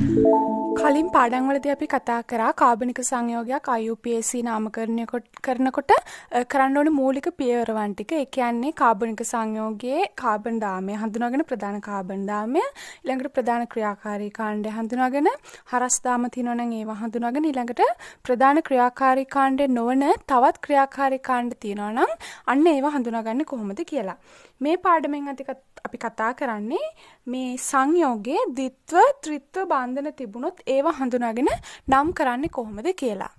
කලින් පාඩම්වලදී අපි කතා කරා කාබනික සංයෝගයක් IUPAC නාමකරණය කරනකොට කරන්න ඕනේ මූලික පියවරවන් ටික. ඒ කියන්නේ කාබනික සංයෝගයේ කාබන් දාමය හඳුනාගෙන ප්‍රධාන කාබන් දාමය ඊළඟට ප්‍රධාන ක්‍රියාකාරී කාණ්ඩය හඳුනාගෙන හරස් දාම තියෙනවා නම් ඒවා හඳුනාගෙන ඊළඟට ප්‍රධාන ක්‍රියාකාරී කාණ්ඩේ නොවන තවත් ක්‍රියාකාරී කාණ්ඩ තියෙනවා නම් අන්න ඒවා හඳුනාගන්නේ කොහොමද කියලා. මේ පාඩමෙන් අපි කතා කරන්නේ මේ සංයෝගයේ ද්විත්ව ත්‍රිත්ව බන්ධන තිබුණොත් ඒවා හඳුනාගෙන නම් කරන්නේ කොහොමද කියලා.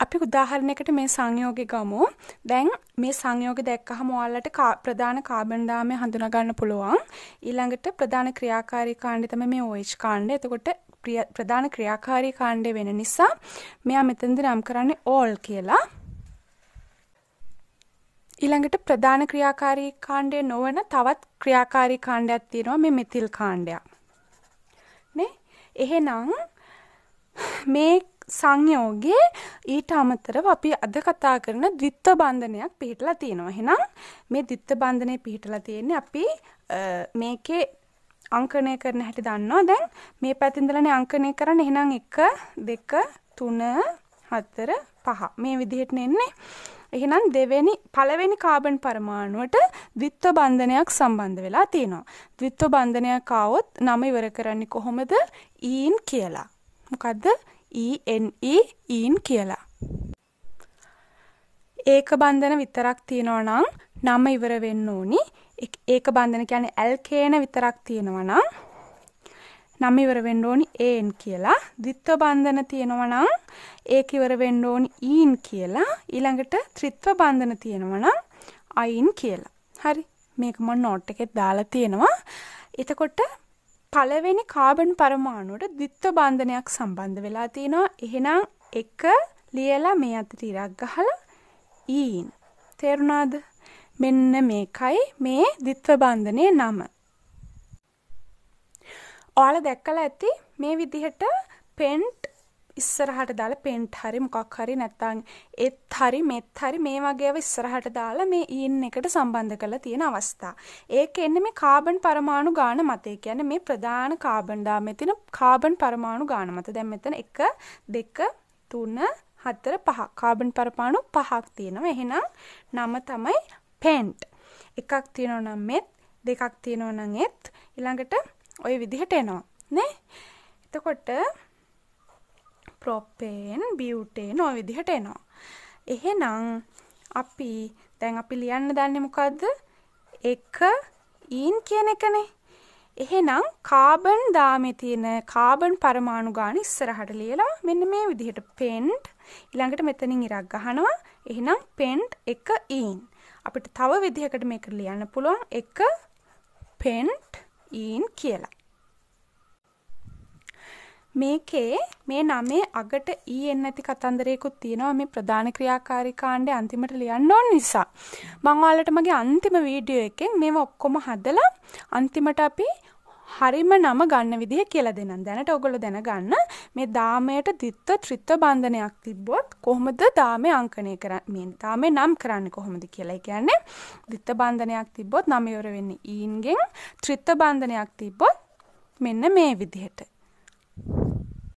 අපි උදාහරණයකට මේ සංයෝගය ගමු. දැන් මේ සංයෝගය දැක්කහම ඔයාලට ප්‍රධාන කාබන් දාමය හඳුනා ගන්න පුළුවන්. ඊළඟට ප්‍රධාන ක්‍රියාකාරී කාණ්ඩය තමයි මේ OH කාණ්ඩය. එතකොට ප්‍රධාන ක්‍රියාකාරී කාණ්ඩය වෙන නිසා මෙයා මෙතනදී නම් කරන්නේ all කියලා. ඊළඟට ප්‍රධාන ක්‍රියාකාරී කාණ්ඩය නොවන තවත් ක්‍රියාකාරී කාණ්ඩයක් තියෙනවා මේ මෙතිල් කාණ්ඩයක්. නේ? එහෙනම් මේ සංයෝගයේ ඊට අමතරව අපි අද කතා කරන ද්විත්ව බන්ධනයක් පිහිටලා තියෙනවා. එහෙනම් මේ ද්විත්ව බන්ධනය පිහිටලා තියෙන්නේ අපි මේකේ අංකණය කරන හැටි දන්නවා. දැන් මේ පැත්තෙන් ඉඳලානේ අංකණය කරන්නේ. එහෙනම් 1 2 3 4 5 මේ විදිහට නෙන්නේ. එහෙනම් දෙවෙනි පළවෙනි කාබන් පරමාණුවට ද්විත්ව බන්ධනයක් සම්බන්ධ වෙලා තියෙනවා. ද්විත්ව බන්ධනයක් ආවොත් නම ඉවර කරන්නේ කොහොමද? ඊන් කියලා. මොකද්ද? ENE ඊන් කියලා. ඒක බන්ධන විතරක් තියෙනවා නම් නම ඉවර වෙන්න ඕනි. ඒක බන්ධන කියන්නේ ඇල්කේන විතරක් තියෙනවා නම් නම ඉවර වෙන්න ඕනි ඒන් කියලා. ද්විත්ව බන්ධන තියෙනවා නම් ඒක ඉවර වෙන්න ඕනි ඊන් කියලා. ඊළඟට ත්‍රිත්ව බන්ධන තියෙනවා නම් අයින් කියලා. හරි. මේක මම නෝට් එකෙත් දාලා තියෙනවා. එතකොට පළවෙනි කාබන් පරමාණුවට ද්විත්ව බන්ධනයක් සම්බන්ධ වෙලා තියෙනවා. එහෙනම් එක ලියලා මේ අතට ඉරක් ගහලා ඊන්. තේරුණාද? මෙන්න මේකයි මේ ද්විත්ව බන්ධනයේ නම. ඔයාලා දැක්කලා ඇති මේ විදිහට පෙන්ට් ඉස්සරහට දාලා පෙන්ට් හරි මොකක් හරි නැත්නම් එත් හරි මෙත් හරි මේ වගේව ඉස්සරහට දාලා මේ ඊන් එකට සම්බන්ධ කරලා තියෙන අවස්ථා. ඒක එන්නේ මේ කාබන් පරමාණු ගාන මත. ඒ කියන්නේ මේ ප්‍රධාන කාබන් දාමේ තියෙන කාබන් පරමාණු ගාන මත. දැන් මෙතන 1 2 3 4 5 කාබන් පරමාණු පහක් තියෙනවා. එහෙනම් නම තමයි පෙන්ට්. එකක් තියෙනවා නම් මෙත් දෙකක් තියෙනවා නම් එත් ඊළඟට ওই විදිහට එනවා නේ එතකොට ප්‍රොපේන් බියුටේන් ওই විදිහට එනවා එහෙනම් අපි දැන් අපි ලියන්න දන්නේ මොකද්ද එක ඊන් කියන එකනේ එහෙනම් කාබන් දාමේ තියෙන කාබන් පරමාණු ගාන ඉස්සරහට ලියලා මෙන්න මේ විදිහට පෙන්ට් ඊළඟට මෙතනින් ඉරක් ගහනවා එහෙනම් පෙන්ට් එක ඊන් අපිට තව විදිහකට මේක ලියන්න පුළුවන් එක පෙන්ට් ඊන් කියලා. මේකේ මේ නමේ අගට ඊ එන්න ඇති කතන්දරයකුත් තියෙනවා මේ ප්‍රධාන ක්‍රියාකාරී කාණ්ඩේ අන්තිමට ලියන්න ඕන නිසා. මම ඔයාලට මගේ අන්තිම වීඩියෝ එකෙන් මේව ඔක්කොම හදලා අන්තිමට අපි හරිම නම ගන්න විදිහ කියලා දෙන්නම්. දැනට ඔයගොල්ලෝ දැනගන්න මේ දාමයට ද්විත්ව ත්‍රිත්ව බන්ධනයක් තිබ්බොත් කොහොමද දාමේ අංකණය කරන්නේ? මේ දාමේ නම් කරන්නේ කොහොමද කියලා. ඒ කියන්නේ ද්විත්ව බන්ධනයක් තිබ්බොත් නම ඉවර වෙන්නේ ඊන්ගෙන් ත්‍රිත්ව බන්ධනයක් තිබ්බොත් මෙන්න මේ විදිහට.